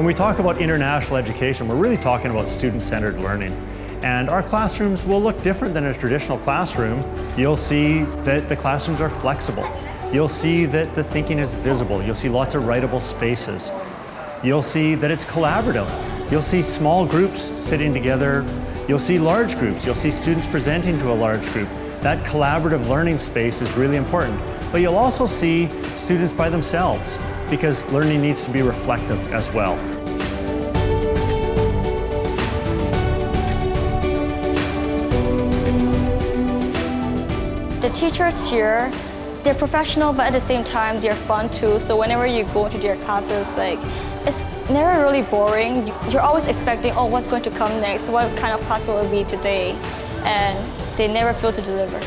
When we talk about international education, we're really talking about student-centered learning. And our classrooms will look different than a traditional classroom. You'll see that the classrooms are flexible. You'll see that the thinking is visible. You'll see lots of writable spaces. You'll see that it's collaborative. You'll see small groups sitting together. You'll see large groups. You'll see students presenting to a large group. That collaborative learning space is really important. But you'll also see students by themselves because learning needs to be reflective as well. The teachers here, they're professional, but at the same time, they're fun too. So whenever you go into their classes, like, it's never really boring. You're always expecting, oh, what's going to come next? What kind of class will it be today? And they never fail to deliver.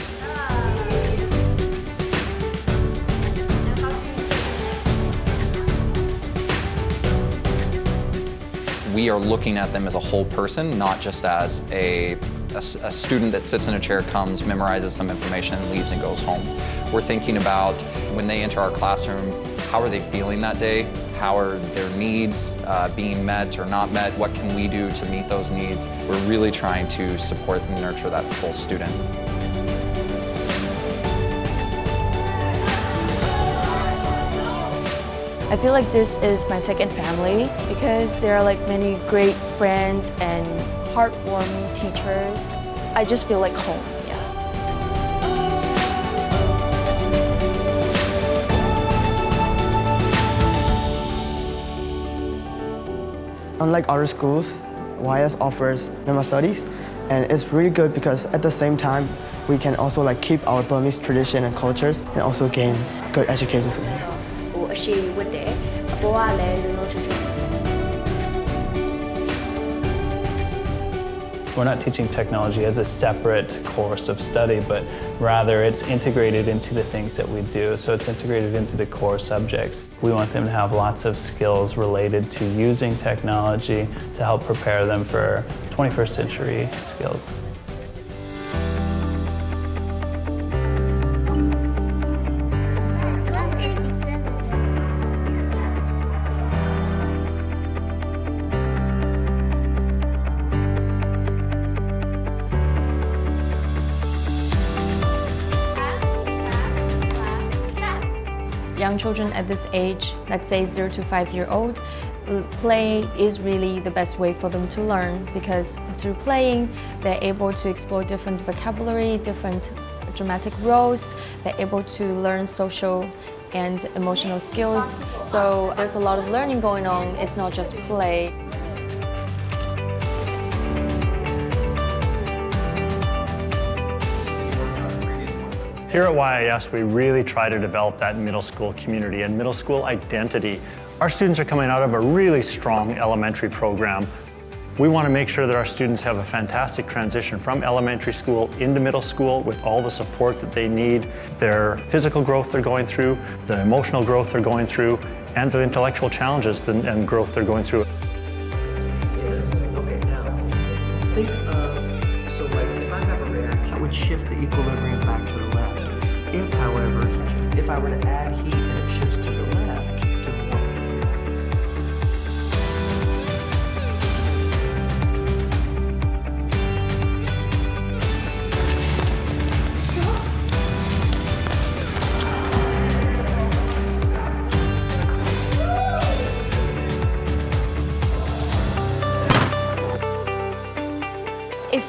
We are looking at them as a whole person, not just as a, a, a student that sits in a chair, comes, memorizes some information, leaves and goes home. We're thinking about when they enter our classroom, how are they feeling that day? How are their needs uh, being met or not met? What can we do to meet those needs? We're really trying to support and nurture that full student. I feel like this is my second family because there are like many great friends and heartwarming teachers. I just feel like home, yeah. Unlike other schools, YIS offers Myanmar studies and it's really good because at the same time we can also like keep our Burmese tradition and cultures and also gain good education from here. ဟိုအရှိဝတ်တယ်အပေါ်ကလည်းလုံလုံချုံချုံ We're not teaching technology as a separate course of study, but rather it's integrated into the things that we do. So it's integrated into the core subjects. We want them to have lots of skills related to using technology to help prepare them for 21st century skills. Young children at this age, let's say zero to five year old, uh, play is really the best way for them to learn because through playing, they're able to explore different vocabulary, different dramatic roles, they're able to learn social and emotional skills. So there's a lot of learning going on, it's not just play. Here at YIS, we really try to develop that middle school community and middle school identity. Our students are coming out of a really strong elementary program. We want to make sure that our students have a fantastic transition from elementary school into middle school with all the support that they need, their physical growth they're going through, the emotional growth they're going through, and the intellectual challenges and growth they're going through. Yes. Okay, now think of, so like if I have a reaction, I would shift the equilibrium back to the left. If, however, if I were to add heat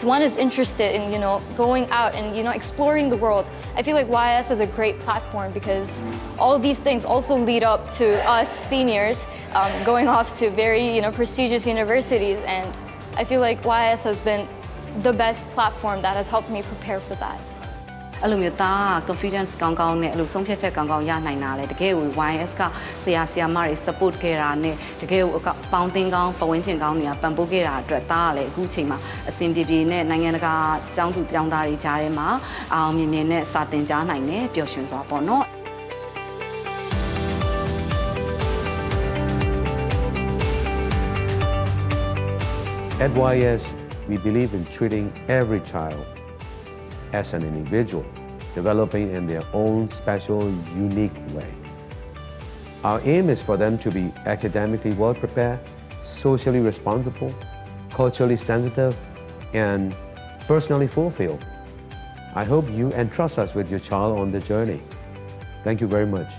if one is interested in you know going out and you know exploring the world. I feel like YIS is a great platform because all these things also lead up to us seniors um, going off to very you know prestigious universities. And i feel like YIS has been the best platform that has helped me prepare for that အဲ့လိုမျိုးသားက confidence ကောင်းကောင်းနဲ့အဲ့လိုဆုံးဖြတ်ချက်ကောင်းကောင်းရနိုင်တာလေတကယ်ကို YS ကဆရာဆရာမတွေ support ခဲ့တာနဲ့တကယ်ကိုအပေါင်းအသင်းကောင်းပတ်ဝန်းကျင်ကောင်းတွေကပံ့ပိုးခဲ့တာအတွက်သားကလည်းအခုချိန်မှာအဆင်ပြေပြေနဲ့နိုင်ငံတကာចောင်းသူចောင်းသားတွေကြားထဲမှာအောင်မြင်မြင်နဲ့စာသင်ကြားနိုင်တယ်ပျော်ရွှင်စွာပေါ့နော် At YS, we believe in treating every child as an individual, developing in their own special, unique way. Our aim is for them to be academically well prepared, socially responsible, culturally sensitive, and personally fulfilled. I hope you entrust us with your child on the journey. Thank you very much.